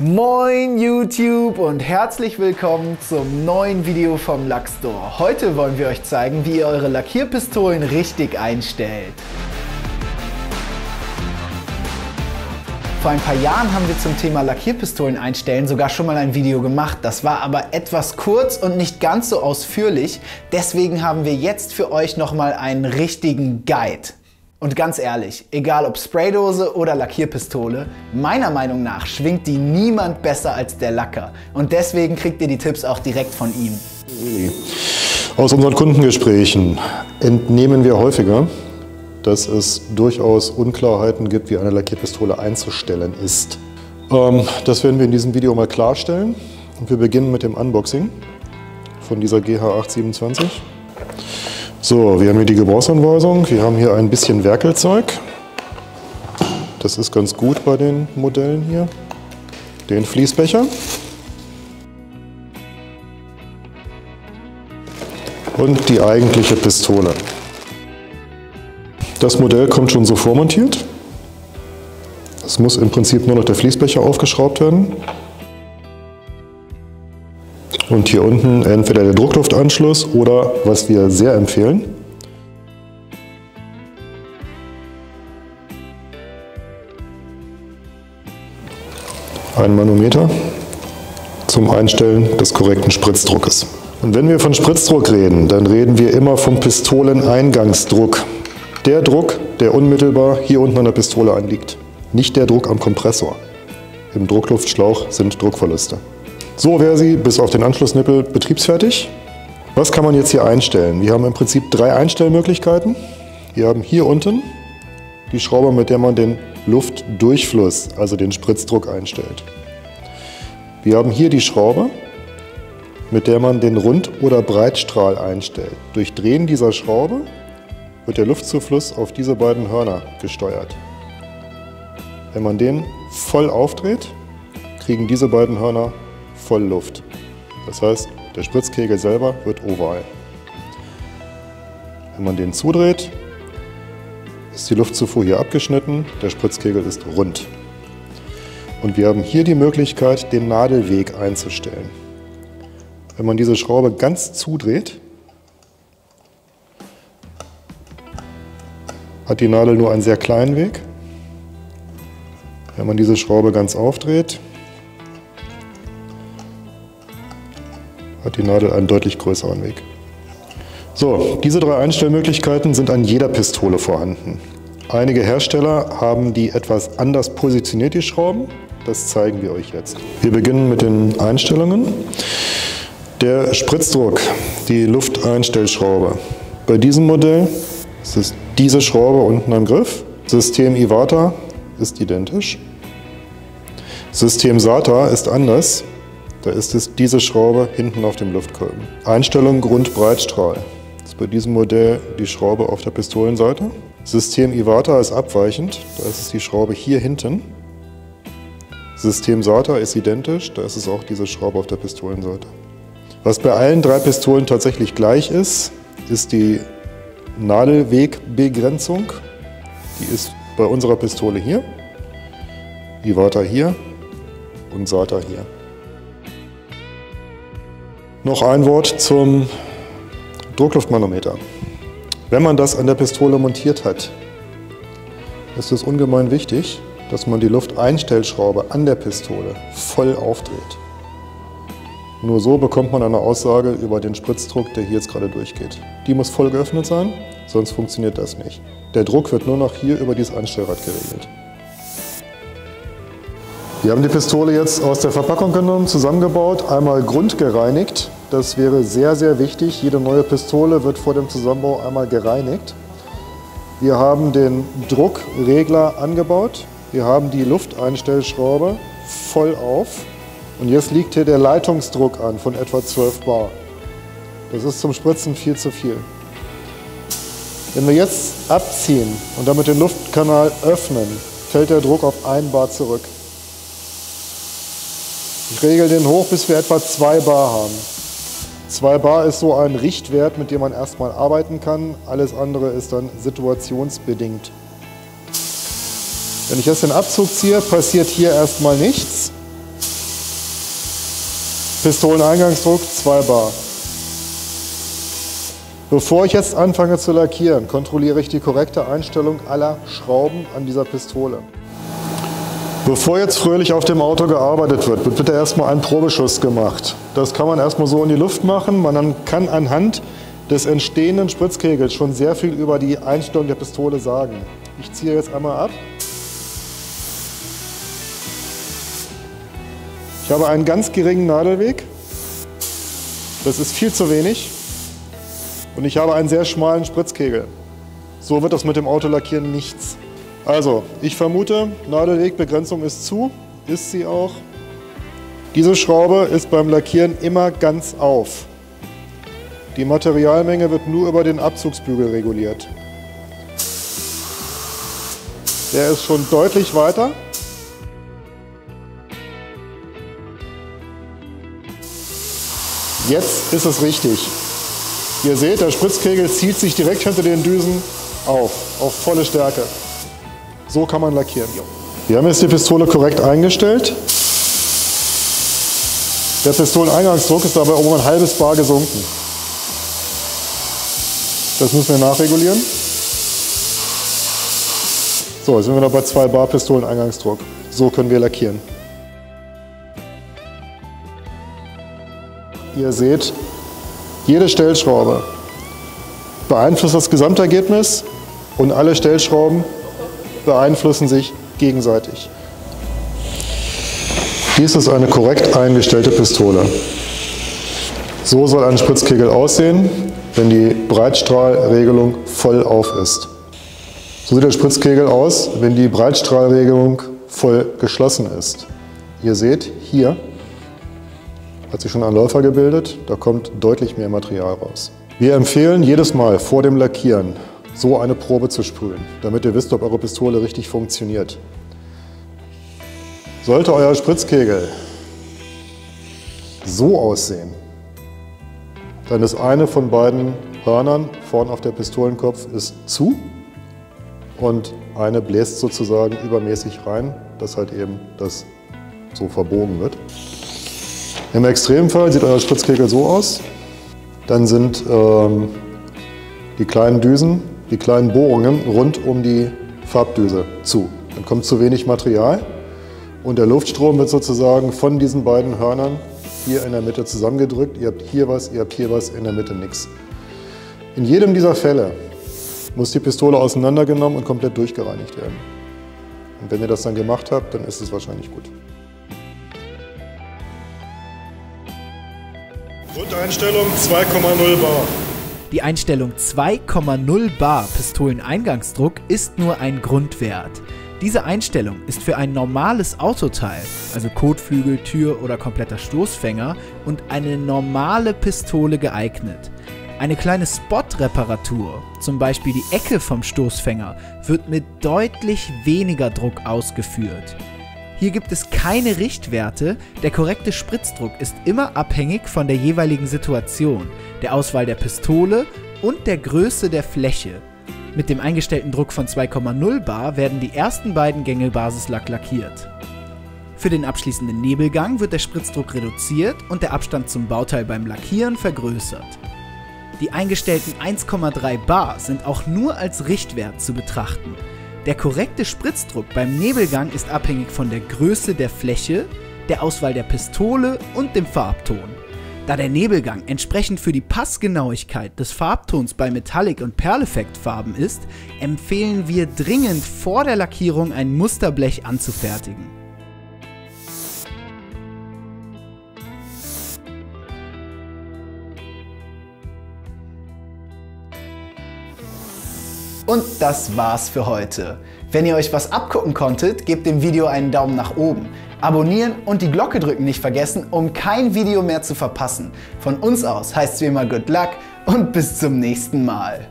Moin YouTube und herzlich willkommen zum neuen Video vom Lackstore. Heute wollen wir euch zeigen, wie ihr eure Lackierpistolen richtig einstellt. Vor ein paar Jahren haben wir zum Thema Lackierpistolen einstellen sogar schon mal ein Video gemacht. Das war aber etwas kurz und nicht ganz so ausführlich. Deswegen haben wir jetzt für euch nochmal einen richtigen Guide. Und ganz ehrlich, egal ob Spraydose oder Lackierpistole, meiner Meinung nach schwingt die niemand besser als der Lacker. Und deswegen kriegt ihr die Tipps auch direkt von ihm. Aus unseren Kundengesprächen entnehmen wir häufiger, dass es durchaus Unklarheiten gibt, wie eine Lackierpistole einzustellen ist. Ähm, das werden wir in diesem Video mal klarstellen. Und wir beginnen mit dem Unboxing von dieser GH827. So, wir haben hier die Gebrauchsanweisung. Wir haben hier ein bisschen Werkelzeug. Das ist ganz gut bei den Modellen hier. Den Fließbecher. Und die eigentliche Pistole. Das Modell kommt schon so vormontiert. Es muss im Prinzip nur noch der Fließbecher aufgeschraubt werden. Und hier unten entweder der Druckluftanschluss oder, was wir sehr empfehlen, ein Manometer zum Einstellen des korrekten Spritzdruckes. Und wenn wir von Spritzdruck reden, dann reden wir immer vom Pistoleneingangsdruck. Der Druck, der unmittelbar hier unten an der Pistole anliegt. Nicht der Druck am Kompressor. Im Druckluftschlauch sind Druckverluste. So wäre sie bis auf den Anschlussnippel betriebsfertig. Was kann man jetzt hier einstellen? Wir haben im Prinzip drei Einstellmöglichkeiten. Wir haben hier unten die Schraube, mit der man den Luftdurchfluss, also den Spritzdruck einstellt. Wir haben hier die Schraube, mit der man den Rund- oder Breitstrahl einstellt. Durch Drehen dieser Schraube wird der Luftzufluss auf diese beiden Hörner gesteuert. Wenn man den voll aufdreht, kriegen diese beiden Hörner voll Luft. Das heißt, der Spritzkegel selber wird oval. Wenn man den zudreht, ist die Luftzufuhr hier abgeschnitten, der Spritzkegel ist rund. Und wir haben hier die Möglichkeit, den Nadelweg einzustellen. Wenn man diese Schraube ganz zudreht, hat die Nadel nur einen sehr kleinen Weg. Wenn man diese Schraube ganz aufdreht, die Nadel einen deutlich größeren Weg. So, diese drei Einstellmöglichkeiten sind an jeder Pistole vorhanden. Einige Hersteller haben die etwas anders positioniert, die Schrauben. Das zeigen wir euch jetzt. Wir beginnen mit den Einstellungen. Der Spritzdruck, die Lufteinstellschraube. Bei diesem Modell ist es diese Schraube unten am Griff. System Iwata ist identisch. System SATA ist anders. Da ist es diese Schraube hinten auf dem Luftkolben. Einstellung Grundbreitstrahl. Das ist bei diesem Modell die Schraube auf der Pistolenseite. System Iwata ist abweichend, da ist es die Schraube hier hinten. System SATA ist identisch, da ist es auch diese Schraube auf der Pistolenseite. Was bei allen drei Pistolen tatsächlich gleich ist, ist die Nadelwegbegrenzung. Die ist bei unserer Pistole hier, Iwata hier und SATA hier. Noch ein Wort zum Druckluftmanometer. Wenn man das an der Pistole montiert hat, ist es ungemein wichtig, dass man die Lufteinstellschraube an der Pistole voll aufdreht. Nur so bekommt man eine Aussage über den Spritzdruck, der hier jetzt gerade durchgeht. Die muss voll geöffnet sein, sonst funktioniert das nicht. Der Druck wird nur noch hier über dieses Einstellrad geregelt. Wir haben die Pistole jetzt aus der Verpackung genommen, zusammengebaut, einmal grundgereinigt. Das wäre sehr, sehr wichtig. Jede neue Pistole wird vor dem Zusammenbau einmal gereinigt. Wir haben den Druckregler angebaut. Wir haben die Lufteinstellschraube voll auf. Und jetzt liegt hier der Leitungsdruck an von etwa 12 Bar. Das ist zum Spritzen viel zu viel. Wenn wir jetzt abziehen und damit den Luftkanal öffnen, fällt der Druck auf 1 Bar zurück. Ich regel den hoch, bis wir etwa 2 Bar haben. 2 Bar ist so ein Richtwert, mit dem man erstmal arbeiten kann. Alles andere ist dann situationsbedingt. Wenn ich jetzt den Abzug ziehe, passiert hier erstmal nichts. Pistoleneingangsdruck 2 bar. Bevor ich jetzt anfange zu lackieren, kontrolliere ich die korrekte Einstellung aller Schrauben an dieser Pistole. Bevor jetzt fröhlich auf dem Auto gearbeitet wird, wird bitte erstmal ein Probeschuss gemacht. Das kann man erstmal so in die Luft machen. Man kann anhand des entstehenden Spritzkegels schon sehr viel über die Einstellung der Pistole sagen. Ich ziehe jetzt einmal ab. Ich habe einen ganz geringen Nadelweg. Das ist viel zu wenig. Und ich habe einen sehr schmalen Spritzkegel. So wird das mit dem Autolackieren nichts. Also, ich vermute, Nadelwegbegrenzung ist zu, ist sie auch. Diese Schraube ist beim Lackieren immer ganz auf. Die Materialmenge wird nur über den Abzugsbügel reguliert. Der ist schon deutlich weiter. Jetzt ist es richtig. Ihr seht, der Spritzkegel zieht sich direkt hinter den Düsen auf, auf volle Stärke. So kann man lackieren. Wir haben jetzt die Pistole korrekt eingestellt. Der Pistoleneingangsdruck ist dabei um ein halbes Bar gesunken. Das müssen wir nachregulieren. So, jetzt sind wir noch bei 2 Bar Pistoleneingangsdruck. So können wir lackieren. Ihr seht, jede Stellschraube beeinflusst das Gesamtergebnis und alle Stellschrauben beeinflussen sich gegenseitig. Dies ist eine korrekt eingestellte Pistole. So soll ein Spritzkegel aussehen, wenn die Breitstrahlregelung voll auf ist. So sieht der Spritzkegel aus, wenn die Breitstrahlregelung voll geschlossen ist. Ihr seht, hier hat sich schon ein Läufer gebildet, da kommt deutlich mehr Material raus. Wir empfehlen jedes Mal vor dem Lackieren so eine Probe zu sprühen, damit ihr wisst, ob eure Pistole richtig funktioniert. Sollte euer Spritzkegel so aussehen, dann ist eine von beiden Hörnern vorn auf der Pistolenkopf ist zu und eine bläst sozusagen übermäßig rein, dass halt eben das so verbogen wird. Im Extremfall sieht euer Spritzkegel so aus. Dann sind ähm, die kleinen Düsen die kleinen Bohrungen rund um die Farbdüse zu. Dann kommt zu wenig Material und der Luftstrom wird sozusagen von diesen beiden Hörnern hier in der Mitte zusammengedrückt. Ihr habt hier was, ihr habt hier was, in der Mitte nichts. In jedem dieser Fälle muss die Pistole auseinandergenommen und komplett durchgereinigt werden. Und wenn ihr das dann gemacht habt, dann ist es wahrscheinlich gut. Grundeinstellung 2,0 Bar. Die Einstellung 2,0 bar Pistoleneingangsdruck ist nur ein Grundwert. Diese Einstellung ist für ein normales Autoteil, also Kotflügel, Tür oder kompletter Stoßfänger und eine normale Pistole geeignet. Eine kleine Spot-Reparatur, zum Beispiel die Ecke vom Stoßfänger, wird mit deutlich weniger Druck ausgeführt. Hier gibt es keine Richtwerte, der korrekte Spritzdruck ist immer abhängig von der jeweiligen Situation, der Auswahl der Pistole und der Größe der Fläche. Mit dem eingestellten Druck von 2,0 bar werden die ersten beiden Gänge Basislack lackiert. Für den abschließenden Nebelgang wird der Spritzdruck reduziert und der Abstand zum Bauteil beim Lackieren vergrößert. Die eingestellten 1,3 bar sind auch nur als Richtwert zu betrachten. Der korrekte Spritzdruck beim Nebelgang ist abhängig von der Größe der Fläche, der Auswahl der Pistole und dem Farbton. Da der Nebelgang entsprechend für die Passgenauigkeit des Farbtons bei Metallic- und Perleffektfarben ist, empfehlen wir dringend vor der Lackierung ein Musterblech anzufertigen. Und das war's für heute. Wenn ihr euch was abgucken konntet, gebt dem Video einen Daumen nach oben. Abonnieren und die Glocke drücken nicht vergessen, um kein Video mehr zu verpassen. Von uns aus heißt es wie immer Good Luck und bis zum nächsten Mal.